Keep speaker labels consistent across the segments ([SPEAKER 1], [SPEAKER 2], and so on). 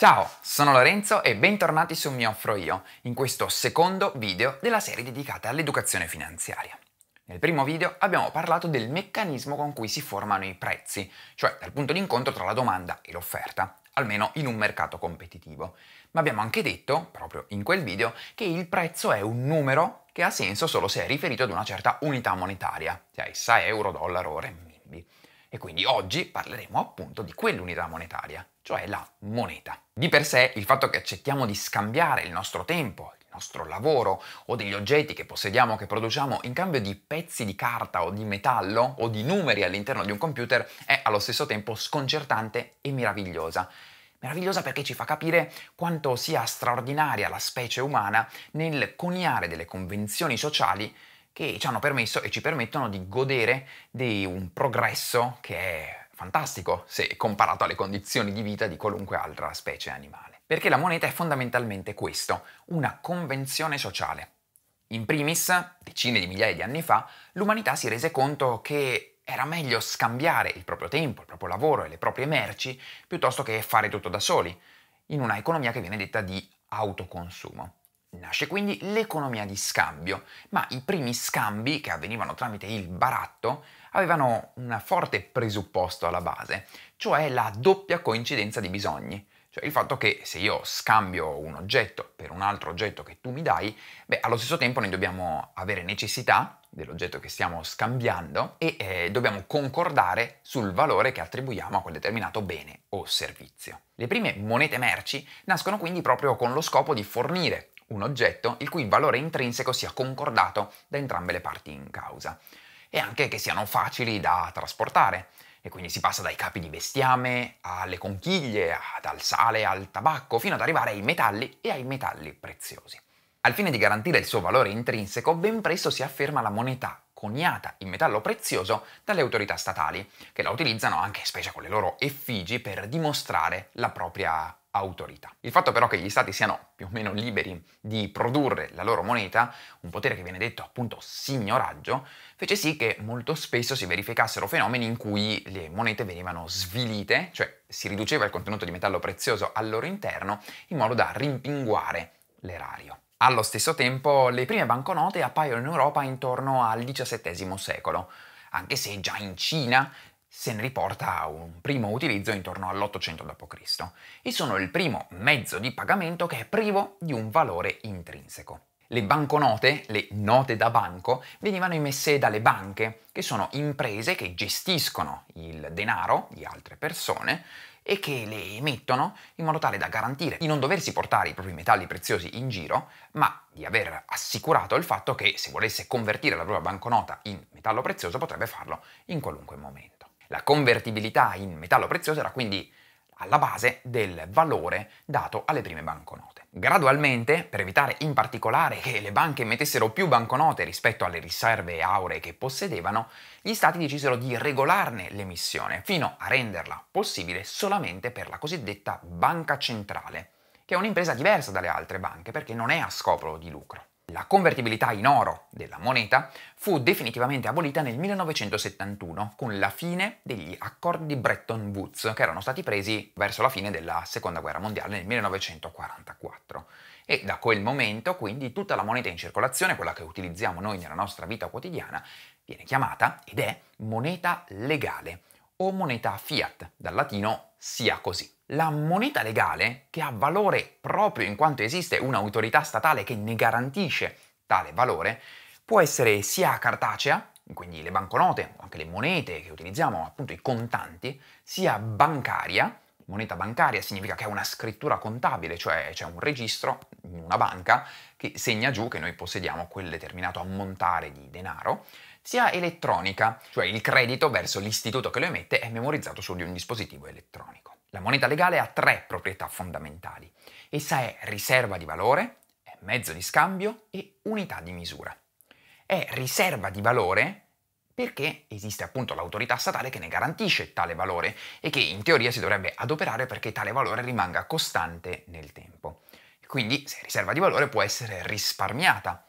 [SPEAKER 1] Ciao, sono Lorenzo e bentornati su Mi Offro Io, in questo secondo video della serie dedicata all'educazione finanziaria. Nel primo video abbiamo parlato del meccanismo con cui si formano i prezzi, cioè dal punto di incontro tra la domanda e l'offerta, almeno in un mercato competitivo. Ma abbiamo anche detto, proprio in quel video, che il prezzo è un numero che ha senso solo se è riferito ad una certa unità monetaria, cioè essa euro, dollaro o renminbi. E quindi oggi parleremo appunto di quell'unità monetaria, cioè la moneta. Di per sé il fatto che accettiamo di scambiare il nostro tempo, il nostro lavoro o degli oggetti che possediamo, che produciamo in cambio di pezzi di carta o di metallo o di numeri all'interno di un computer è allo stesso tempo sconcertante e meravigliosa. Meravigliosa perché ci fa capire quanto sia straordinaria la specie umana nel coniare delle convenzioni sociali che ci hanno permesso e ci permettono di godere di un progresso che è fantastico se comparato alle condizioni di vita di qualunque altra specie animale. Perché la moneta è fondamentalmente questo, una convenzione sociale. In primis, decine di migliaia di anni fa, l'umanità si rese conto che era meglio scambiare il proprio tempo, il proprio lavoro e le proprie merci piuttosto che fare tutto da soli, in una economia che viene detta di autoconsumo. Nasce quindi l'economia di scambio, ma i primi scambi, che avvenivano tramite il baratto, avevano un forte presupposto alla base, cioè la doppia coincidenza di bisogni. Cioè il fatto che se io scambio un oggetto per un altro oggetto che tu mi dai, beh, allo stesso tempo noi dobbiamo avere necessità dell'oggetto che stiamo scambiando e eh, dobbiamo concordare sul valore che attribuiamo a quel determinato bene o servizio. Le prime monete merci nascono quindi proprio con lo scopo di fornire un oggetto il cui valore intrinseco sia concordato da entrambe le parti in causa e anche che siano facili da trasportare. E quindi si passa dai capi di bestiame alle conchiglie, dal sale al tabacco, fino ad arrivare ai metalli e ai metalli preziosi. Al fine di garantire il suo valore intrinseco, ben presto si afferma la moneta coniata in metallo prezioso dalle autorità statali, che la utilizzano anche, specie con le loro effigi, per dimostrare la propria autorità. Il fatto però che gli stati siano più o meno liberi di produrre la loro moneta, un potere che viene detto appunto signoraggio, fece sì che molto spesso si verificassero fenomeni in cui le monete venivano svilite, cioè si riduceva il contenuto di metallo prezioso al loro interno in modo da rimpinguare l'erario. Allo stesso tempo, le prime banconote appaiono in Europa intorno al XVII secolo, anche se già in Cina se ne riporta un primo utilizzo intorno all'800 d.C. e sono il primo mezzo di pagamento che è privo di un valore intrinseco. Le banconote, le note da banco, venivano emesse dalle banche, che sono imprese che gestiscono il denaro di altre persone e che le emettono in modo tale da garantire di non doversi portare i propri metalli preziosi in giro, ma di aver assicurato il fatto che se volesse convertire la propria banconota in metallo prezioso potrebbe farlo in qualunque momento. La convertibilità in metallo prezioso era quindi alla base del valore dato alle prime banconote. Gradualmente, per evitare in particolare che le banche mettessero più banconote rispetto alle riserve auree che possedevano, gli stati decisero di regolarne l'emissione fino a renderla possibile solamente per la cosiddetta banca centrale, che è un'impresa diversa dalle altre banche perché non è a scopo di lucro. La convertibilità in oro della moneta fu definitivamente abolita nel 1971 con la fine degli accordi di Bretton Woods che erano stati presi verso la fine della seconda guerra mondiale nel 1944 e da quel momento quindi tutta la moneta in circolazione, quella che utilizziamo noi nella nostra vita quotidiana, viene chiamata ed è moneta legale o moneta fiat, dal latino sia così. La moneta legale, che ha valore proprio in quanto esiste un'autorità statale che ne garantisce tale valore, può essere sia cartacea, quindi le banconote, anche le monete che utilizziamo, appunto i contanti, sia bancaria, moneta bancaria significa che è una scrittura contabile, cioè c'è un registro in una banca che segna giù che noi possediamo quel determinato ammontare di denaro, sia elettronica, cioè il credito verso l'istituto che lo emette è memorizzato su di un dispositivo elettronico. La moneta legale ha tre proprietà fondamentali. Essa è riserva di valore, è mezzo di scambio e unità di misura. È riserva di valore perché esiste appunto l'autorità statale che ne garantisce tale valore e che in teoria si dovrebbe adoperare perché tale valore rimanga costante nel tempo. Quindi se riserva di valore può essere risparmiata,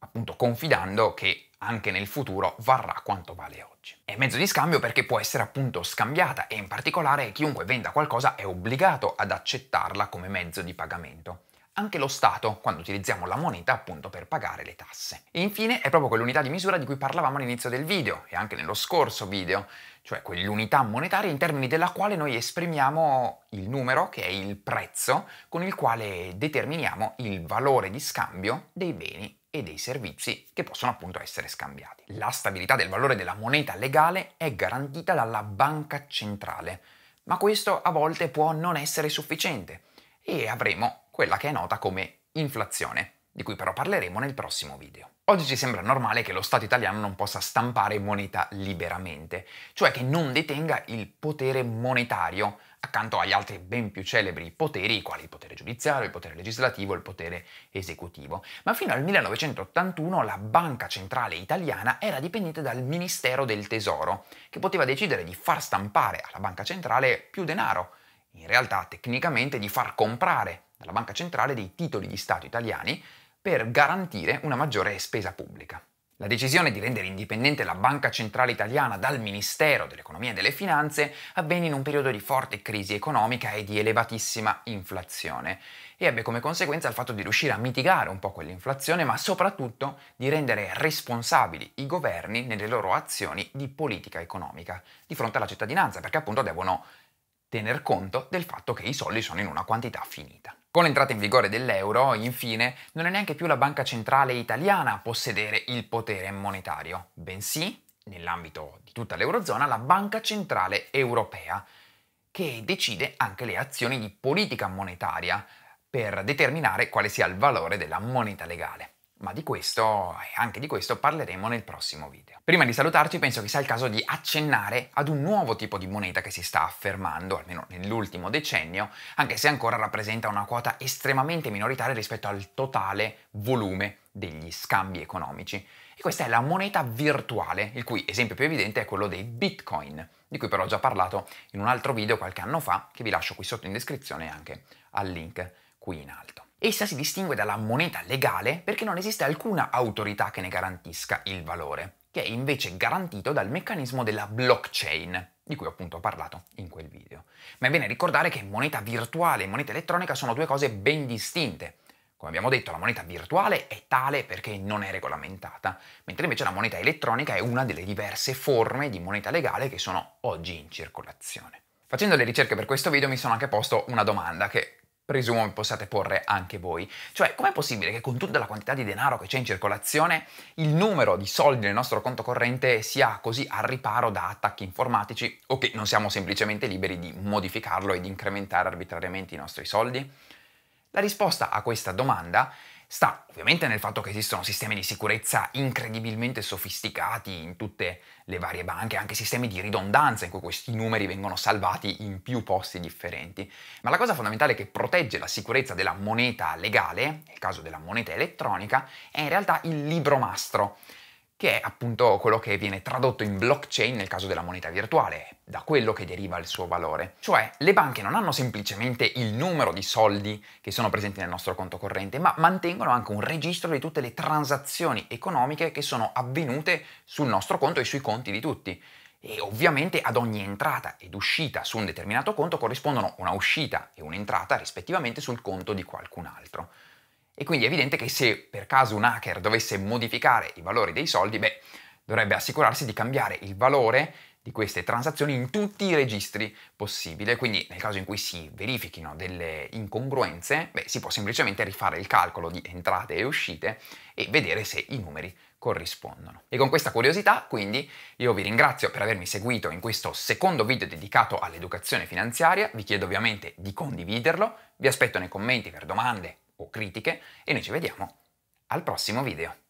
[SPEAKER 1] appunto confidando che anche nel futuro varrà quanto vale oggi. È mezzo di scambio perché può essere appunto scambiata e in particolare chiunque venda qualcosa è obbligato ad accettarla come mezzo di pagamento anche lo Stato quando utilizziamo la moneta appunto per pagare le tasse. E infine è proprio quell'unità di misura di cui parlavamo all'inizio del video e anche nello scorso video, cioè quell'unità monetaria in termini della quale noi esprimiamo il numero, che è il prezzo, con il quale determiniamo il valore di scambio dei beni e dei servizi che possono appunto essere scambiati. La stabilità del valore della moneta legale è garantita dalla banca centrale, ma questo a volte può non essere sufficiente e avremo quella che è nota come inflazione, di cui però parleremo nel prossimo video. Oggi ci sembra normale che lo Stato italiano non possa stampare moneta liberamente, cioè che non detenga il potere monetario accanto agli altri ben più celebri poteri, quali il potere giudiziario, il potere legislativo, il potere esecutivo. Ma fino al 1981 la Banca Centrale Italiana era dipendente dal Ministero del Tesoro, che poteva decidere di far stampare alla Banca Centrale più denaro, in realtà tecnicamente di far comprare dalla Banca Centrale dei titoli di Stato italiani per garantire una maggiore spesa pubblica. La decisione di rendere indipendente la Banca Centrale Italiana dal Ministero dell'Economia e delle Finanze avvenne in un periodo di forte crisi economica e di elevatissima inflazione e ebbe come conseguenza il fatto di riuscire a mitigare un po' quell'inflazione, ma soprattutto di rendere responsabili i governi nelle loro azioni di politica economica di fronte alla cittadinanza, perché appunto devono tener conto del fatto che i soldi sono in una quantità finita. Con l'entrata in vigore dell'euro, infine, non è neanche più la banca centrale italiana a possedere il potere monetario, bensì, nell'ambito di tutta l'Eurozona, la banca centrale europea, che decide anche le azioni di politica monetaria per determinare quale sia il valore della moneta legale ma di questo e anche di questo parleremo nel prossimo video. Prima di salutarci penso che sia il caso di accennare ad un nuovo tipo di moneta che si sta affermando, almeno nell'ultimo decennio, anche se ancora rappresenta una quota estremamente minoritaria rispetto al totale volume degli scambi economici. E questa è la moneta virtuale, il cui esempio più evidente è quello dei bitcoin, di cui però ho già parlato in un altro video qualche anno fa, che vi lascio qui sotto in descrizione e anche al link qui in alto. Essa si distingue dalla moneta legale perché non esiste alcuna autorità che ne garantisca il valore, che è invece garantito dal meccanismo della blockchain, di cui appunto ho parlato in quel video. Ma è bene ricordare che moneta virtuale e moneta elettronica sono due cose ben distinte. Come abbiamo detto, la moneta virtuale è tale perché non è regolamentata, mentre invece la moneta elettronica è una delle diverse forme di moneta legale che sono oggi in circolazione. Facendo le ricerche per questo video mi sono anche posto una domanda che presumo possiate porre anche voi. Cioè, com'è possibile che con tutta la quantità di denaro che c'è in circolazione, il numero di soldi nel nostro conto corrente sia così al riparo da attacchi informatici o che non siamo semplicemente liberi di modificarlo e di incrementare arbitrariamente i nostri soldi? La risposta a questa domanda sta ovviamente nel fatto che esistono sistemi di sicurezza incredibilmente sofisticati in tutte le varie banche, anche sistemi di ridondanza in cui questi numeri vengono salvati in più posti differenti. Ma la cosa fondamentale che protegge la sicurezza della moneta legale, nel caso della moneta elettronica, è in realtà il libro mastro che è appunto quello che viene tradotto in blockchain nel caso della moneta virtuale, da quello che deriva il suo valore. Cioè, le banche non hanno semplicemente il numero di soldi che sono presenti nel nostro conto corrente, ma mantengono anche un registro di tutte le transazioni economiche che sono avvenute sul nostro conto e sui conti di tutti. E ovviamente ad ogni entrata ed uscita su un determinato conto corrispondono una uscita e un'entrata rispettivamente sul conto di qualcun altro. E quindi è evidente che se per caso un hacker dovesse modificare i valori dei soldi, beh, dovrebbe assicurarsi di cambiare il valore di queste transazioni in tutti i registri possibili. Quindi nel caso in cui si verifichino delle incongruenze, beh, si può semplicemente rifare il calcolo di entrate e uscite e vedere se i numeri corrispondono. E con questa curiosità, quindi, io vi ringrazio per avermi seguito in questo secondo video dedicato all'educazione finanziaria, vi chiedo ovviamente di condividerlo, vi aspetto nei commenti per domande o critiche e noi ci vediamo al prossimo video.